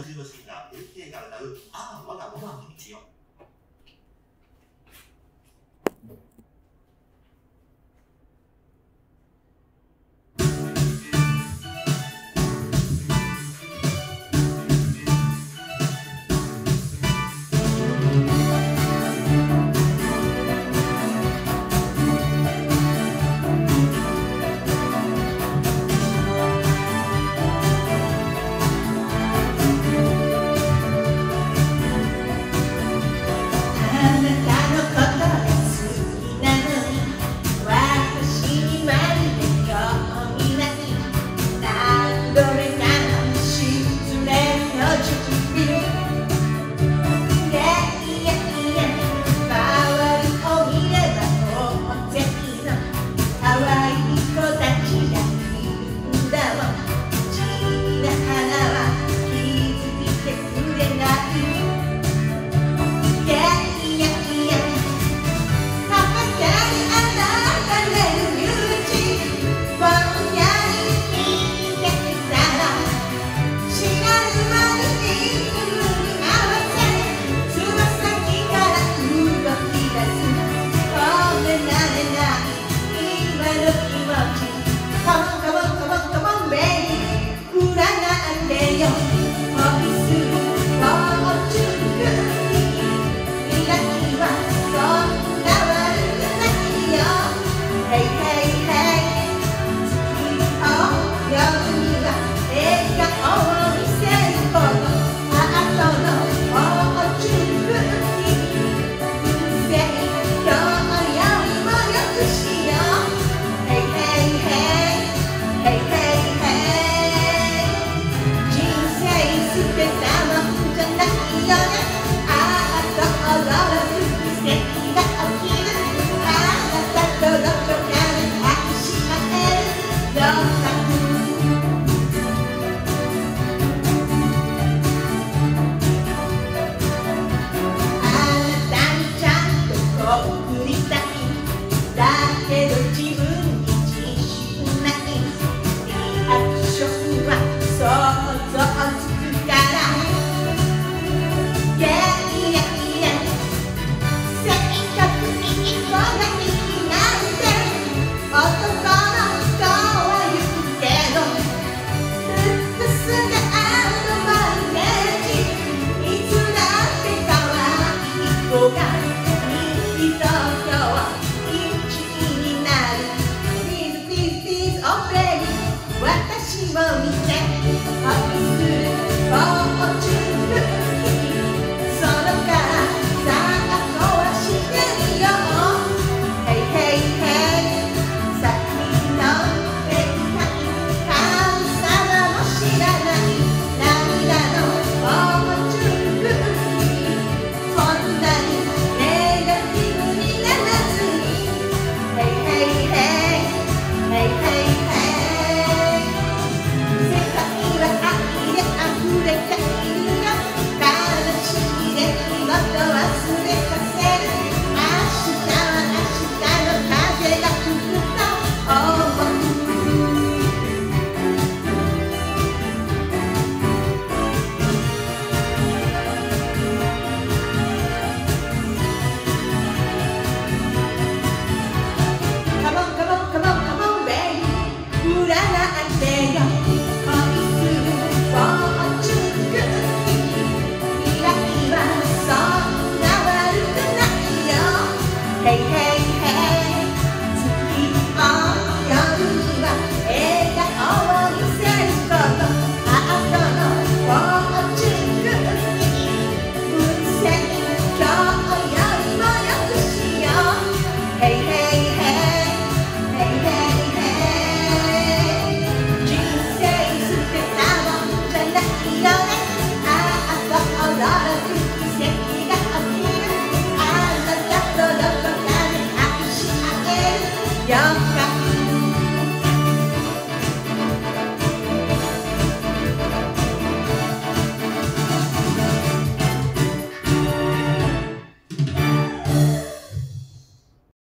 ご主が LK から歌う、ああ、我がロはンの道よ。 감사합니다. 이번 우리 have.